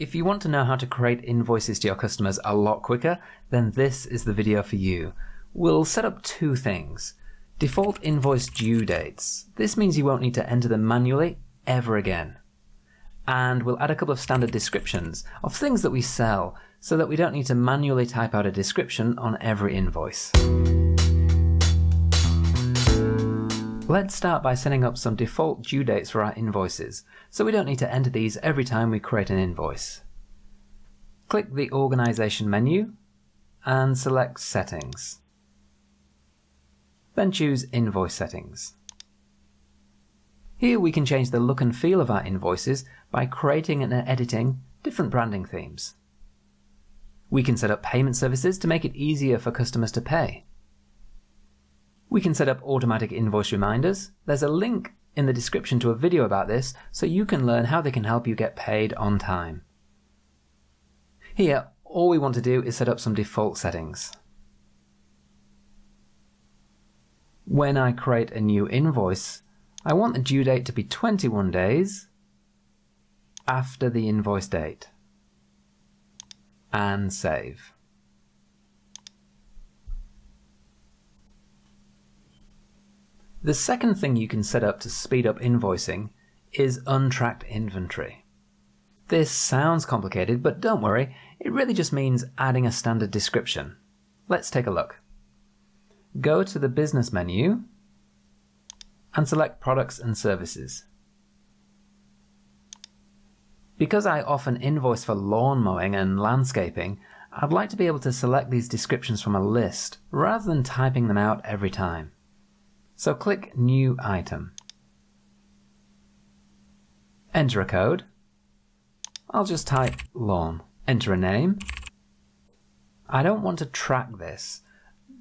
If you want to know how to create invoices to your customers a lot quicker, then this is the video for you. We'll set up two things. Default invoice due dates. This means you won't need to enter them manually ever again. And we'll add a couple of standard descriptions of things that we sell so that we don't need to manually type out a description on every invoice. Let's start by setting up some default due dates for our invoices, so we don't need to enter these every time we create an invoice. Click the Organization menu and select Settings. Then choose Invoice Settings. Here we can change the look and feel of our invoices by creating and editing different branding themes. We can set up payment services to make it easier for customers to pay. We can set up automatic invoice reminders. There's a link in the description to a video about this so you can learn how they can help you get paid on time. Here, all we want to do is set up some default settings. When I create a new invoice, I want the due date to be 21 days after the invoice date. And save. The second thing you can set up to speed up invoicing is untracked inventory. This sounds complicated, but don't worry, it really just means adding a standard description. Let's take a look. Go to the business menu and select products and services. Because I often invoice for lawn mowing and landscaping, I'd like to be able to select these descriptions from a list rather than typing them out every time. So click New Item. Enter a code. I'll just type lawn. Enter a name. I don't want to track this.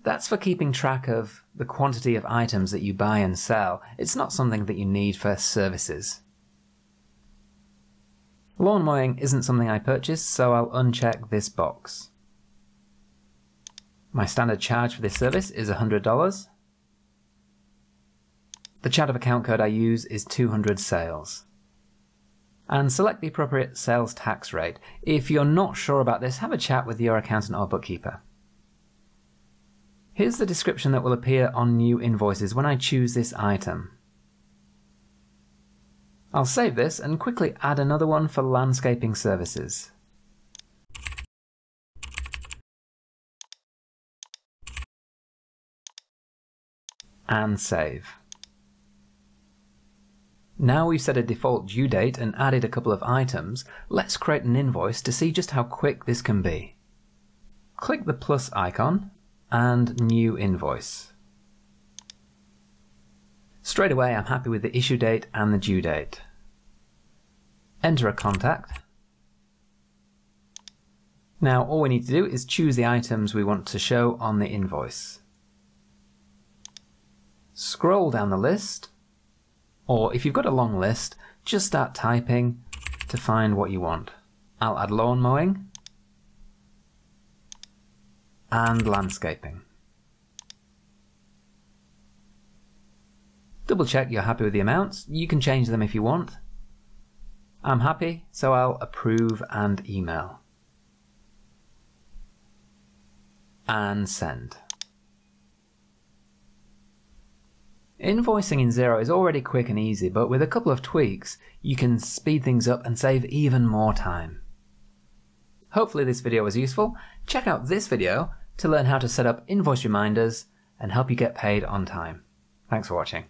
That's for keeping track of the quantity of items that you buy and sell. It's not something that you need for services. Lawn mowing isn't something I purchased, so I'll uncheck this box. My standard charge for this service is $100. The of account code I use is 200 sales. And select the appropriate sales tax rate. If you're not sure about this, have a chat with your accountant or bookkeeper. Here's the description that will appear on new invoices when I choose this item. I'll save this and quickly add another one for landscaping services. And save. Now we've set a default due date and added a couple of items, let's create an invoice to see just how quick this can be. Click the plus icon and new invoice. Straight away I'm happy with the issue date and the due date. Enter a contact. Now all we need to do is choose the items we want to show on the invoice. Scroll down the list or if you've got a long list, just start typing to find what you want. I'll add lawn mowing and landscaping. Double check you're happy with the amounts. You can change them if you want. I'm happy, so I'll approve and email. And send. Invoicing in Xero is already quick and easy, but with a couple of tweaks, you can speed things up and save even more time. Hopefully this video was useful. Check out this video to learn how to set up invoice reminders and help you get paid on time. Thanks for watching.